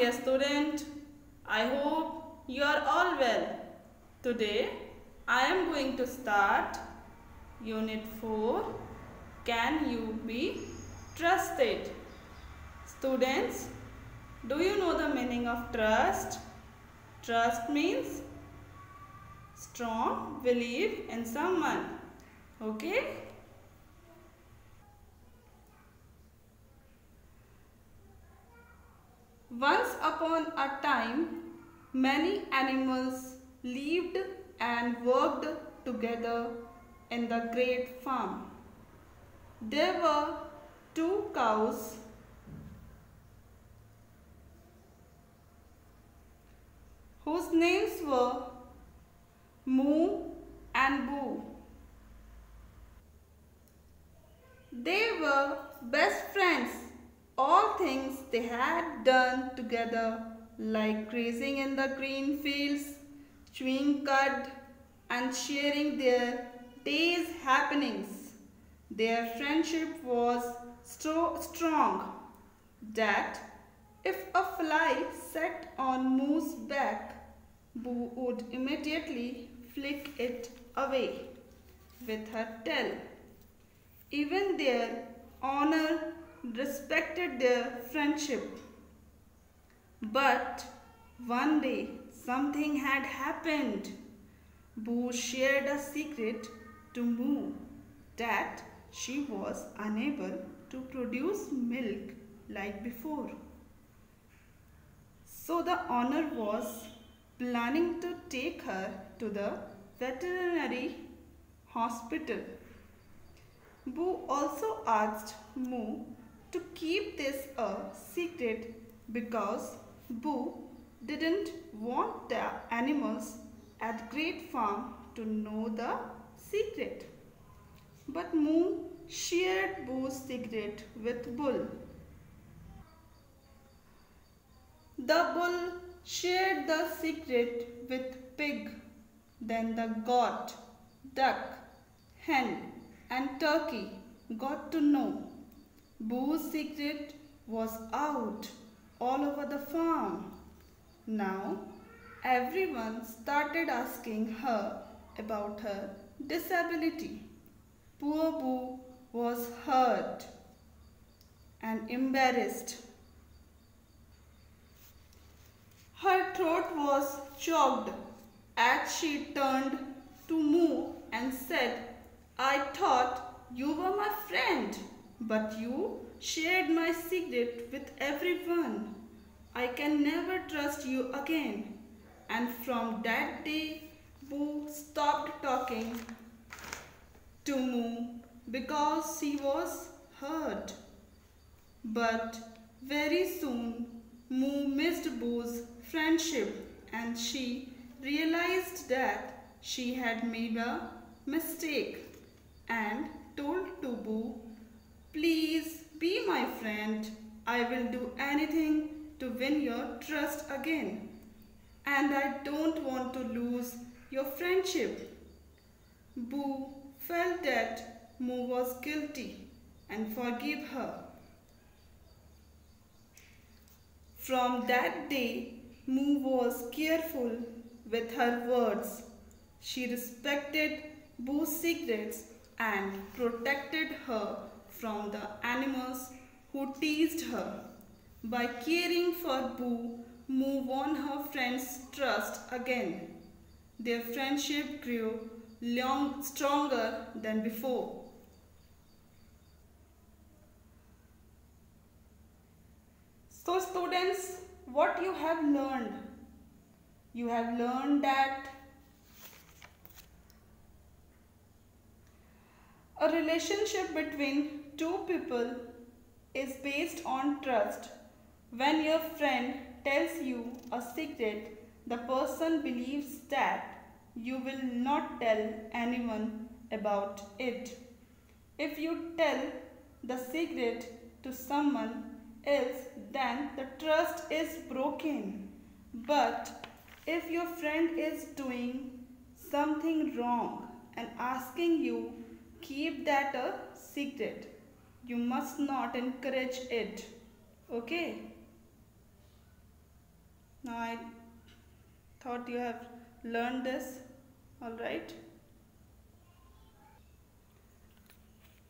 dear student. I hope you are all well. Today I am going to start Unit 4 Can You Be Trusted? Students, do you know the meaning of trust? Trust means strong belief in someone. Okay? Once upon a time, many animals lived and worked together in the great farm. There were two cows whose names were Moo and Boo. They were best friends all things they had done together like grazing in the green fields, chewing cud and sharing their day's happenings. Their friendship was so strong that if a fly sat on Moo's back, Boo would immediately flick it away with her tail. Even their honor respected their friendship. But one day something had happened. Boo shared a secret to Moo that she was unable to produce milk like before. So the owner was planning to take her to the veterinary hospital. Boo also asked Moo to keep this a secret because Boo didn't want the animals at Great Farm to know the secret. But Moo shared Boo's secret with Bull. The bull shared the secret with pig, then the goat, duck, hen and turkey got to know Boo's secret was out all over the farm. Now everyone started asking her about her disability. Poor Boo was hurt and embarrassed. Her throat was choked as she turned to Moo and said, I thought you were my friend. But you shared my secret with everyone. I can never trust you again. And from that day, Boo stopped talking to Moo because she was hurt. But very soon, Moo missed Boo's friendship and she realized that she had made a mistake and told to Boo be my friend. I will do anything to win your trust again. And I don't want to lose your friendship. Boo felt that Moo was guilty and forgave her. From that day, Moo was careful with her words. She respected Boo's secrets and protected her from the animals who teased her. By caring for Boo, Moo won her friend's trust again. Their friendship grew long, stronger than before. So students, what you have learned? You have learned that a relationship between two people is based on trust. When your friend tells you a secret, the person believes that you will not tell anyone about it. If you tell the secret to someone else, then the trust is broken. But if your friend is doing something wrong and asking you keep that a secret, you must not encourage it. Okay? Now I thought you have learned this. Alright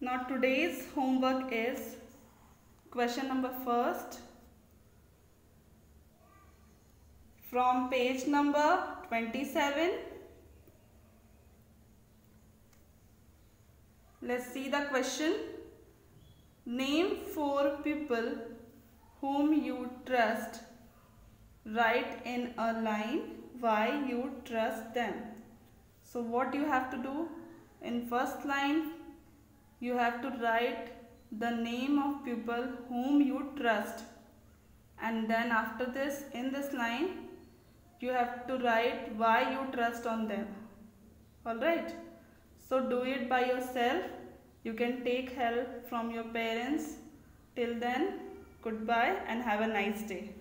now today's homework is question number first. From page number 27 let's see the question name four people whom you trust. Write in a line why you trust them. So what you have to do? In first line you have to write the name of people whom you trust. And then after this in this line you have to write why you trust on them. Alright so do it by yourself you can take help from your parents. Till then goodbye and have a nice day